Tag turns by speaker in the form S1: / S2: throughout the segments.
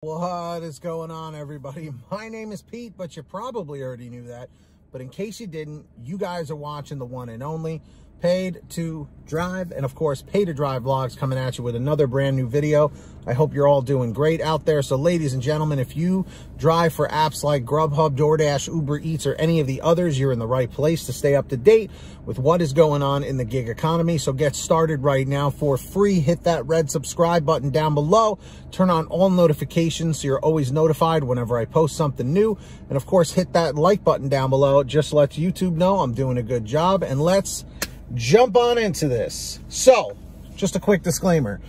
S1: What is going on, everybody? My name is Pete, but you probably already knew that. But in case you didn't, you guys are watching the one and only Paid to Drive, and of course, Paid to Drive vlogs coming at you with another brand new video. I hope you're all doing great out there. So ladies and gentlemen, if you drive for apps like Grubhub, DoorDash, Uber Eats, or any of the others, you're in the right place to stay up to date with what is going on in the gig economy. So get started right now for free. Hit that red subscribe button down below. Turn on all notifications so you're always notified whenever I post something new. And of course, hit that like button down below. It just lets YouTube know I'm doing a good job. And let's jump on into this. So, just a quick disclaimer.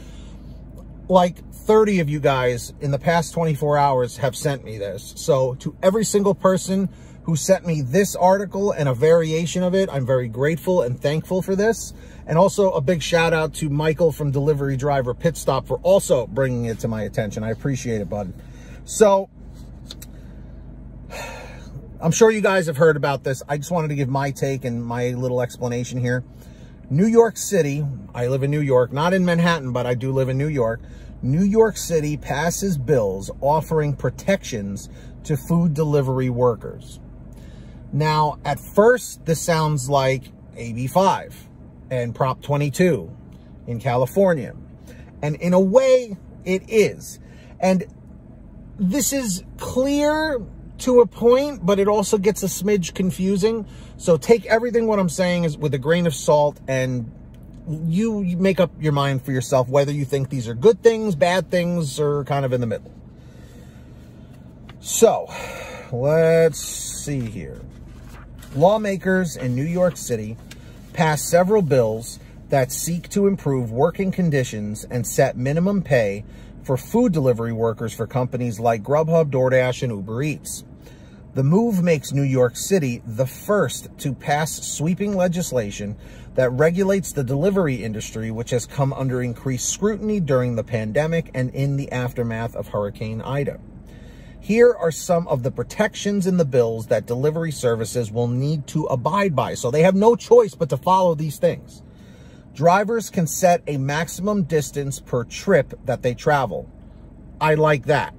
S1: Like 30 of you guys in the past 24 hours have sent me this. So to every single person who sent me this article and a variation of it, I'm very grateful and thankful for this. And also a big shout out to Michael from Delivery Driver Pit Stop for also bringing it to my attention. I appreciate it, bud. So I'm sure you guys have heard about this. I just wanted to give my take and my little explanation here. New York City, I live in New York, not in Manhattan, but I do live in New York. New York City passes bills offering protections to food delivery workers. Now, at first, this sounds like AB5 and Prop 22 in California. And in a way, it is. And this is clear to a point, but it also gets a smidge confusing. So take everything what I'm saying is with a grain of salt and you, make up your mind for yourself whether you think these are good things, bad things, or kind of in the middle. So, let's see here. Lawmakers in New York City passed several bills that seek to improve working conditions and set minimum pay for food delivery workers for companies like Grubhub, DoorDash, and Uber Eats. The move makes New York City the first to pass sweeping legislation that regulates the delivery industry, which has come under increased scrutiny during the pandemic and in the aftermath of Hurricane Ida. Here are some of the protections in the bills that delivery services will need to abide by. So they have no choice but to follow these things. Drivers can set a maximum distance per trip that they travel. I like that.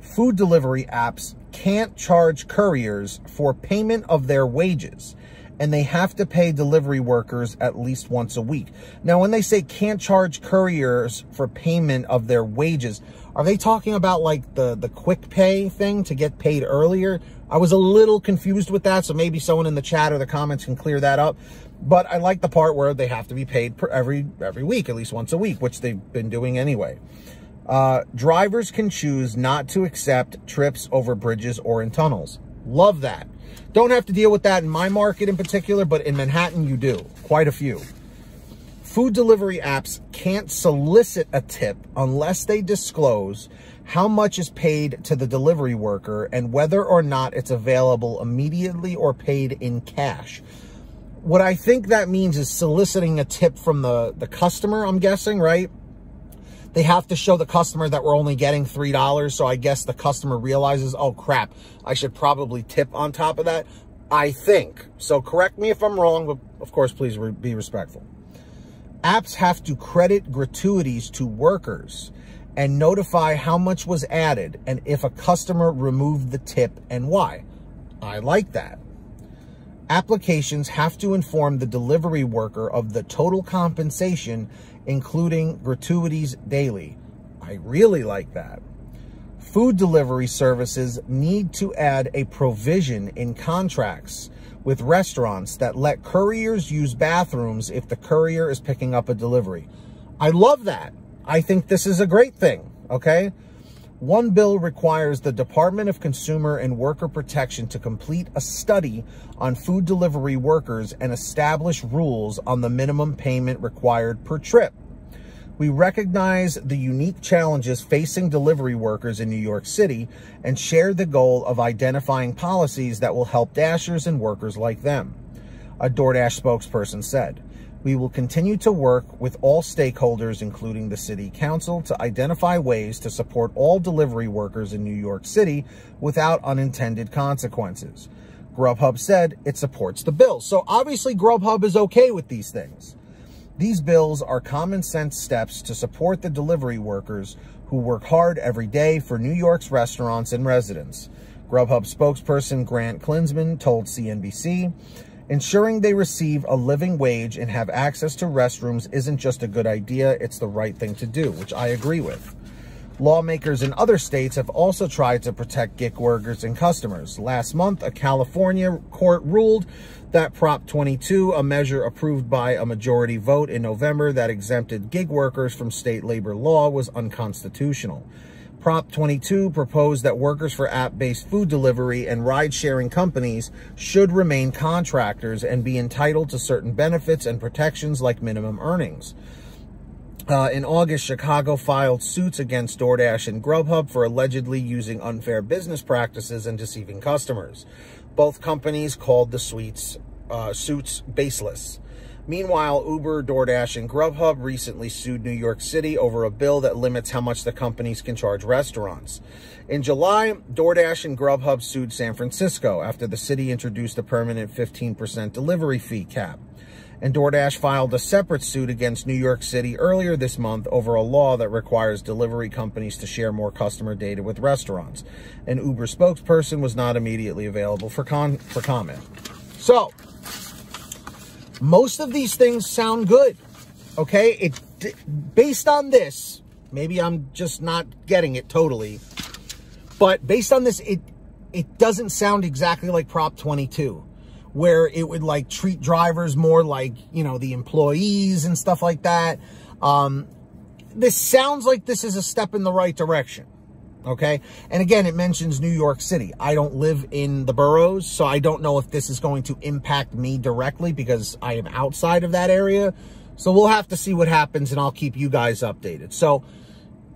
S1: Food delivery apps can't charge couriers for payment of their wages and they have to pay delivery workers at least once a week. Now, when they say can't charge couriers for payment of their wages, are they talking about like the, the quick pay thing to get paid earlier? I was a little confused with that, so maybe someone in the chat or the comments can clear that up. But I like the part where they have to be paid per every every week, at least once a week, which they've been doing anyway. Uh, drivers can choose not to accept trips over bridges or in tunnels. Love that. Don't have to deal with that in my market in particular, but in Manhattan you do. Quite a few. Food delivery apps can't solicit a tip unless they disclose how much is paid to the delivery worker and whether or not it's available immediately or paid in cash. What I think that means is soliciting a tip from the, the customer, I'm guessing, right? They have to show the customer that we're only getting $3. So I guess the customer realizes, oh crap, I should probably tip on top of that. I think. So correct me if I'm wrong, but of course, please re be respectful. Apps have to credit gratuities to workers and notify how much was added and if a customer removed the tip and why. I like that. Applications have to inform the delivery worker of the total compensation including gratuities daily. I really like that. Food delivery services need to add a provision in contracts with restaurants that let couriers use bathrooms if the courier is picking up a delivery. I love that. I think this is a great thing, okay? One bill requires the Department of Consumer and Worker Protection to complete a study on food delivery workers and establish rules on the minimum payment required per trip. We recognize the unique challenges facing delivery workers in New York City and share the goal of identifying policies that will help Dashers and workers like them, a DoorDash spokesperson said. We will continue to work with all stakeholders, including the City Council, to identify ways to support all delivery workers in New York City without unintended consequences. Grubhub said it supports the bill. So obviously Grubhub is okay with these things. These bills are common sense steps to support the delivery workers who work hard every day for New York's restaurants and residents. Grubhub spokesperson Grant Klinzman told CNBC, ensuring they receive a living wage and have access to restrooms isn't just a good idea, it's the right thing to do, which I agree with. Lawmakers in other states have also tried to protect gig workers and customers. Last month, a California court ruled that Prop 22, a measure approved by a majority vote in November that exempted gig workers from state labor law, was unconstitutional. Prop 22 proposed that workers for app-based food delivery and ride-sharing companies should remain contractors and be entitled to certain benefits and protections like minimum earnings. Uh, in August, Chicago filed suits against DoorDash and Grubhub for allegedly using unfair business practices and deceiving customers. Both companies called the suits, uh, suits baseless. Meanwhile, Uber, DoorDash, and Grubhub recently sued New York City over a bill that limits how much the companies can charge restaurants. In July, DoorDash and Grubhub sued San Francisco after the city introduced a permanent 15% delivery fee cap and DoorDash filed a separate suit against New York City earlier this month over a law that requires delivery companies to share more customer data with restaurants. An Uber spokesperson was not immediately available for, con for comment. So, most of these things sound good, okay? It Based on this, maybe I'm just not getting it totally, but based on this, it, it doesn't sound exactly like Prop 22 where it would like treat drivers more like, you know, the employees and stuff like that. Um, this sounds like this is a step in the right direction. Okay. And again, it mentions New York City. I don't live in the boroughs, so I don't know if this is going to impact me directly because I am outside of that area. So we'll have to see what happens and I'll keep you guys updated. So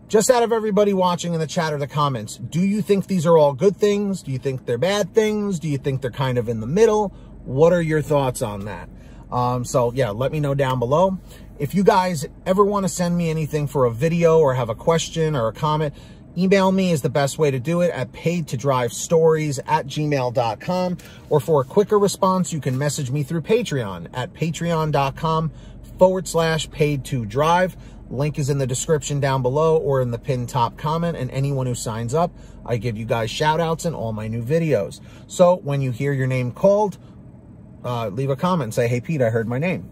S1: just out of everybody watching in the chat or the comments, do you think these are all good things? Do you think they're bad things? Do you think they're kind of in the middle? What are your thoughts on that? Um, so yeah, let me know down below. If you guys ever want to send me anything for a video or have a question or a comment, email me is the best way to do it at paid to drive stories at gmail.com. Or for a quicker response, you can message me through Patreon at patreon.com forward slash paid to drive. Link is in the description down below or in the pinned top comment. And anyone who signs up, I give you guys shout outs in all my new videos. So when you hear your name called, uh, leave a comment and say, hey, Pete, I heard my name.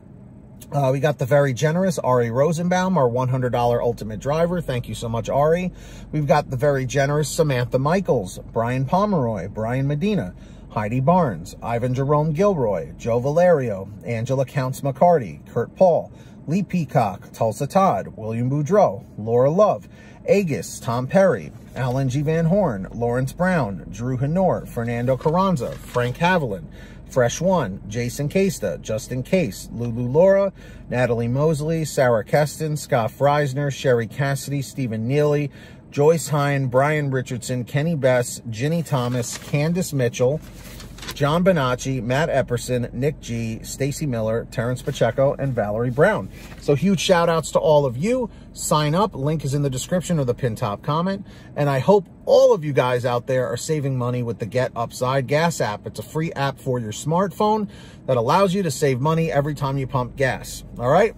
S1: Uh, we got the very generous Ari Rosenbaum, our $100 ultimate driver. Thank you so much, Ari. We've got the very generous Samantha Michaels, Brian Pomeroy, Brian Medina, Heidi Barnes, Ivan Jerome Gilroy, Joe Valerio, Angela Counts McCarty, Kurt Paul, Lee Peacock, Tulsa Todd, William Boudreau, Laura Love, Agus, Tom Perry, Alan G. Van Horn, Lawrence Brown, Drew Hanor, Fernando Carranza, Frank Haviland, Fresh One, Jason Casta, Justin Case, Lulu Laura, Natalie Mosley, Sarah Keston, Scott Freisner, Sherry Cassidy, Stephen Neely, Joyce Hine, Brian Richardson, Kenny Bess, Ginny Thomas, Candice Mitchell, John Bonacci, Matt Epperson, Nick G, Stacy Miller, Terrence Pacheco, and Valerie Brown. So huge shout outs to all of you. Sign up. Link is in the description of the pin top comment. And I hope all of you guys out there are saving money with the Get Upside Gas app. It's a free app for your smartphone that allows you to save money every time you pump gas. All right.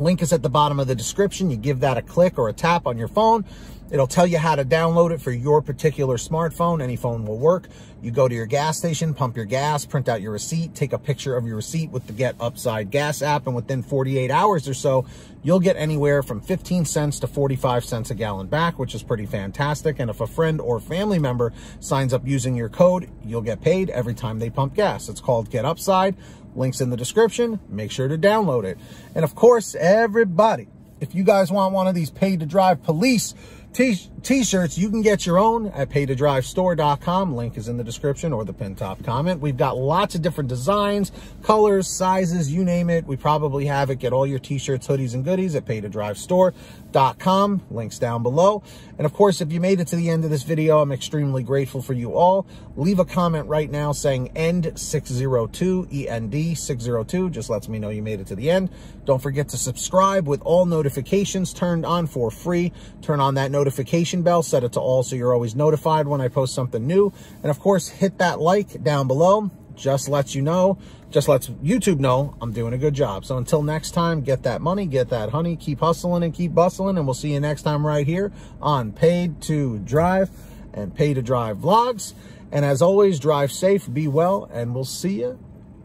S1: Link is at the bottom of the description. You give that a click or a tap on your phone. It'll tell you how to download it for your particular smartphone. Any phone will work. You go to your gas station, pump your gas, print out your receipt, take a picture of your receipt with the Get Upside Gas app, and within 48 hours or so, you'll get anywhere from 15 cents to 45 cents a gallon back, which is pretty fantastic. And if a friend or family member signs up using your code, you'll get paid every time they pump gas. It's called Get Upside. Links in the description. Make sure to download it. And of course, everybody, if you guys want one of these paid to drive police T-shirts, you can get your own at paidtodrivestore.com. Link is in the description or the pin top comment. We've got lots of different designs, colors, sizes, you name it. We probably have it. Get all your T-shirts, hoodies, and goodies at paidtodrivestore.com. Links down below. And of course, if you made it to the end of this video, I'm extremely grateful for you all. Leave a comment right now saying END602, END 602. Just lets me know you made it to the end. Don't forget to subscribe with all notifications turned on for free. Turn on that notification notification bell, set it to all so you're always notified when I post something new. And of course, hit that like down below. just lets you know, just lets YouTube know I'm doing a good job. So until next time, get that money, get that honey, keep hustling and keep bustling, and we'll see you next time right here on Paid to Drive and Paid to Drive vlogs. And as always, drive safe, be well, and we'll see you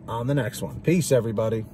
S1: on the next one. Peace, everybody.